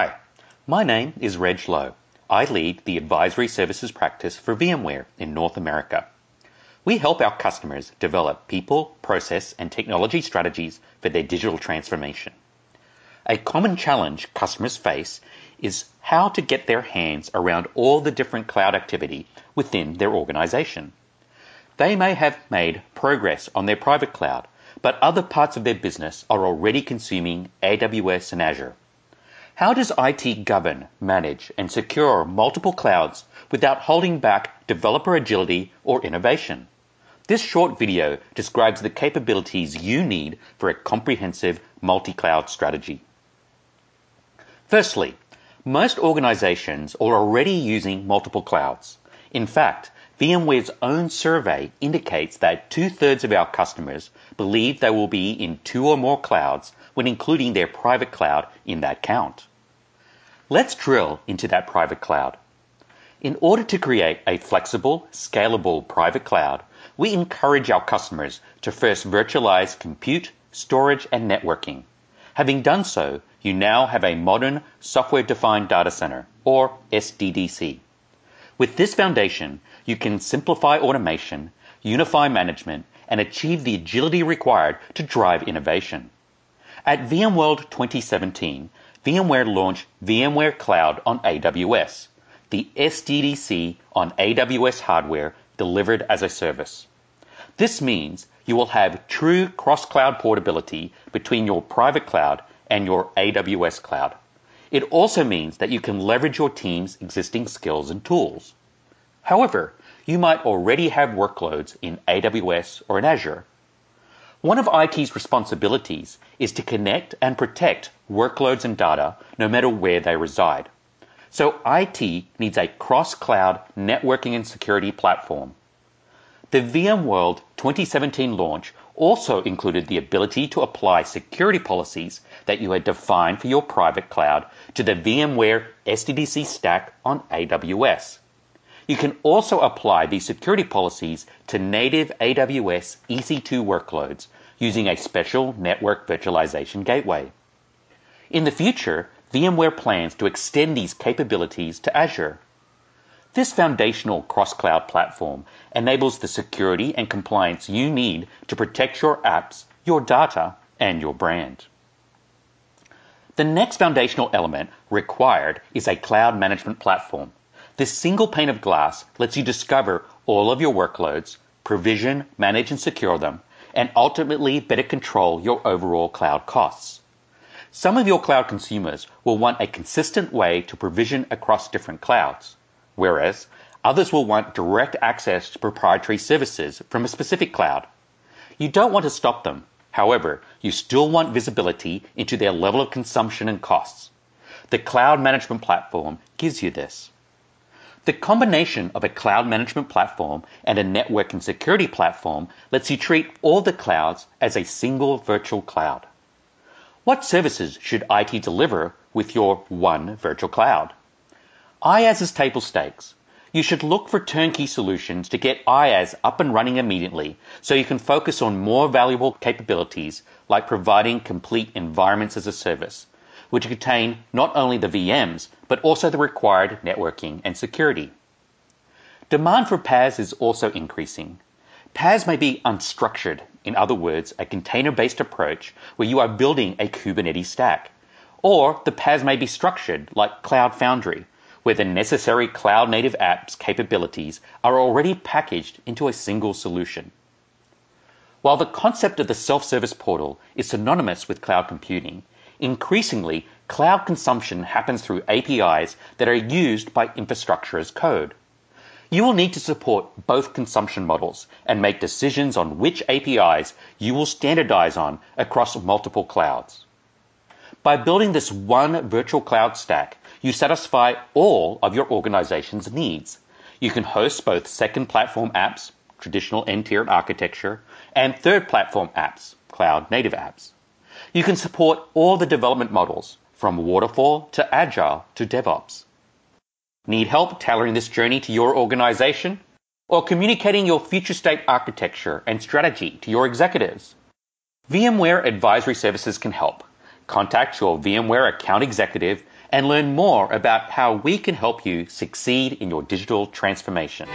Hi, my name is Reg Lo. I lead the advisory services practice for VMware in North America. We help our customers develop people, process, and technology strategies for their digital transformation. A common challenge customers face is how to get their hands around all the different cloud activity within their organization. They may have made progress on their private cloud, but other parts of their business are already consuming AWS and Azure. How does IT govern, manage, and secure multiple clouds without holding back developer agility or innovation? This short video describes the capabilities you need for a comprehensive multi-cloud strategy. Firstly, most organizations are already using multiple clouds. In fact, VMware's own survey indicates that two thirds of our customers believe they will be in two or more clouds when including their private cloud in that count. Let's drill into that private cloud. In order to create a flexible, scalable private cloud, we encourage our customers to first virtualize compute, storage, and networking. Having done so, you now have a modern software defined data center, or SDDC. With this foundation, you can simplify automation, unify management, and achieve the agility required to drive innovation. At VMworld 2017, VMware launched VMware Cloud on AWS, the SDDC on AWS hardware delivered as a service. This means you will have true cross-cloud portability between your private cloud and your AWS cloud. It also means that you can leverage your team's existing skills and tools. However, you might already have workloads in AWS or in Azure. One of IT's responsibilities is to connect and protect workloads and data no matter where they reside. So IT needs a cross-cloud networking and security platform. The VMworld 2017 launch also included the ability to apply security policies that you had defined for your private cloud to the VMware SDDC stack on AWS. You can also apply these security policies to native AWS EC2 workloads using a special network virtualization gateway. In the future, VMware plans to extend these capabilities to Azure. This foundational cross-cloud platform enables the security and compliance you need to protect your apps, your data, and your brand. The next foundational element required is a cloud management platform this single pane of glass lets you discover all of your workloads, provision, manage, and secure them, and ultimately better control your overall cloud costs. Some of your cloud consumers will want a consistent way to provision across different clouds, whereas others will want direct access to proprietary services from a specific cloud. You don't want to stop them. However, you still want visibility into their level of consumption and costs. The cloud management platform gives you this. The combination of a cloud management platform and a network and security platform lets you treat all the clouds as a single virtual cloud. What services should IT deliver with your one virtual cloud? IaaS is table stakes. You should look for turnkey solutions to get IaaS up and running immediately so you can focus on more valuable capabilities like providing complete environments as a service, which contain not only the VMs, but also the required networking and security. Demand for PaaS is also increasing. PaaS may be unstructured, in other words, a container-based approach where you are building a Kubernetes stack. Or the PaaS may be structured like Cloud Foundry, where the necessary cloud native apps capabilities are already packaged into a single solution. While the concept of the self-service portal is synonymous with cloud computing, Increasingly, cloud consumption happens through APIs that are used by infrastructure as code. You will need to support both consumption models and make decisions on which APIs you will standardize on across multiple clouds. By building this one virtual cloud stack, you satisfy all of your organization's needs. You can host both second platform apps, traditional n-tiered architecture, and third platform apps, cloud native apps. You can support all the development models, from waterfall to agile to DevOps. Need help tailoring this journey to your organization? Or communicating your future state architecture and strategy to your executives? VMware Advisory Services can help. Contact your VMware account executive and learn more about how we can help you succeed in your digital transformation.